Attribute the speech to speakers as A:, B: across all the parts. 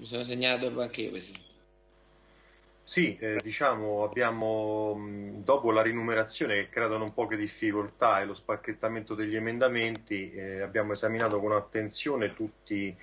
A: Mi sono segnato anche io, Presidente.
B: Sì, eh, diciamo, abbiamo, dopo la rinumerazione che creano un poche difficoltà e lo spacchettamento degli emendamenti, eh, abbiamo esaminato con attenzione tutti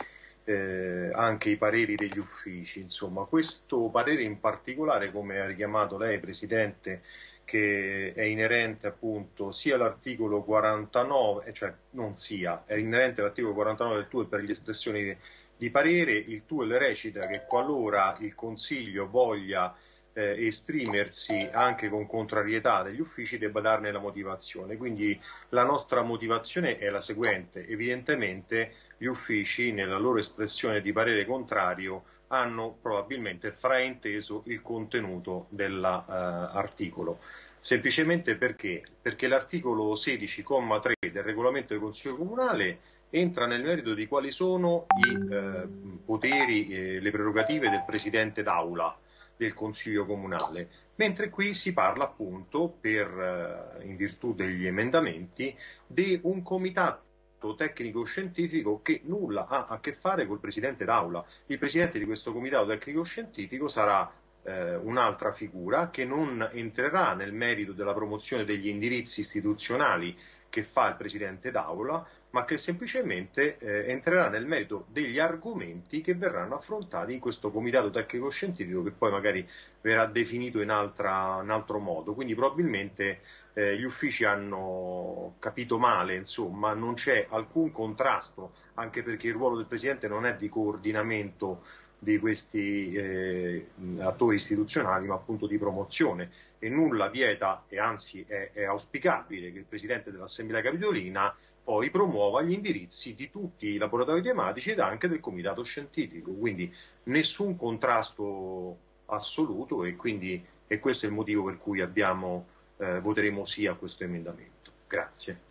B: eh, anche i pareri degli uffici. Insomma, questo parere in particolare, come ha richiamato lei, Presidente, che è inerente appunto sia all'articolo 49, cioè non sia, è inerente all'articolo 49 del TUE per le espressioni di parere, il TUEL recita che qualora il Consiglio voglia eh, esprimersi anche con contrarietà degli uffici debba darne la motivazione. Quindi la nostra motivazione è la seguente. Evidentemente gli uffici nella loro espressione di parere contrario hanno probabilmente frainteso il contenuto dell'articolo. Eh, Semplicemente perché? Perché l'articolo 16,3 del regolamento del Consiglio Comunale entra nel merito di quali sono i eh, poteri e le prerogative del Presidente d'Aula del Consiglio Comunale, mentre qui si parla appunto, per, eh, in virtù degli emendamenti, di un comitato tecnico-scientifico che nulla ha a che fare col Presidente d'Aula. Il Presidente di questo comitato tecnico-scientifico sarà eh, un'altra figura che non entrerà nel merito della promozione degli indirizzi istituzionali che fa il Presidente d'Aula, ma che semplicemente eh, entrerà nel merito degli argomenti che verranno affrontati in questo comitato tecnico-scientifico che poi magari verrà definito in, altra, in altro modo. Quindi probabilmente eh, gli uffici hanno capito male, insomma, non c'è alcun contrasto, anche perché il ruolo del Presidente non è di coordinamento di questi eh, attori istituzionali, ma appunto di promozione. E nulla vieta, e anzi è, è auspicabile, che il Presidente dell'Assemblea Capitolina poi promuova gli indirizzi di tutti i laboratori tematici ed anche del comitato scientifico. Quindi nessun contrasto assoluto e quindi e questo è il motivo per cui abbiamo, eh, voteremo sì a questo emendamento. Grazie.